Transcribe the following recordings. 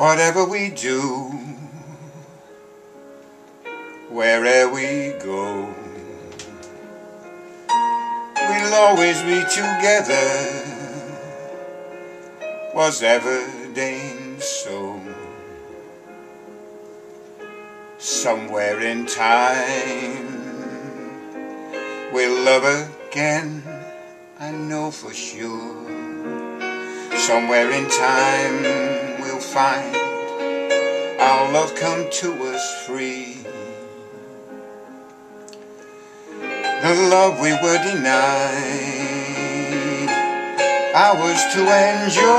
Whatever we do, wherever we go, we'll always be together, was ever deigned so. Somewhere in time, we'll love again, I know for sure. Somewhere in time, find our love come to us free. The love we were denied, ours to enjoy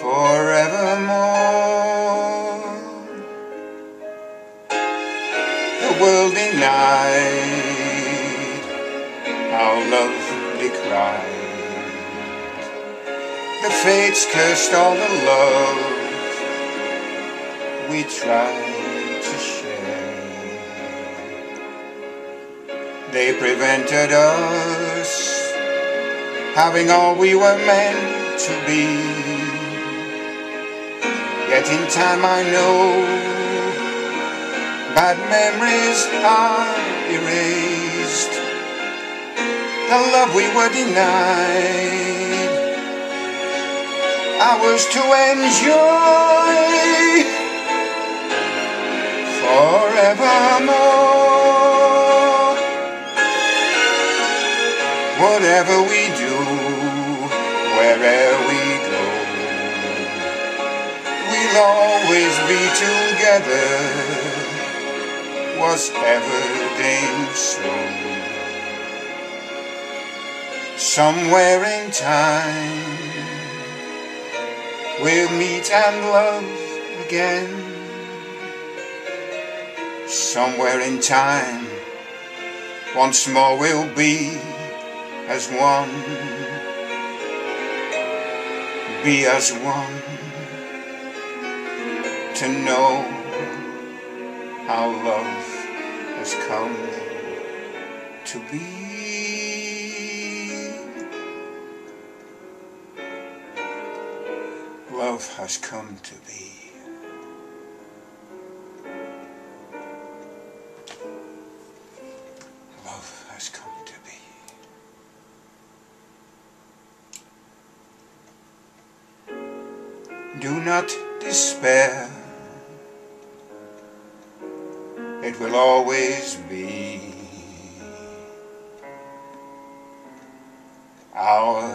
forevermore. The world denied, our love decried. The fates cursed all the love we tried to share. They prevented us having all we were meant to be. Yet in time I know bad memories are erased. The love we were denied ours to enjoy forevermore. Whatever we do, wherever we go, we'll always be together, was ever deigned so. Somewhere in time we'll meet and love again. Somewhere in time once more we'll be as one. Be as one to know how love has come to be love has come to be. Love has come to be. Do not despair. It will always be our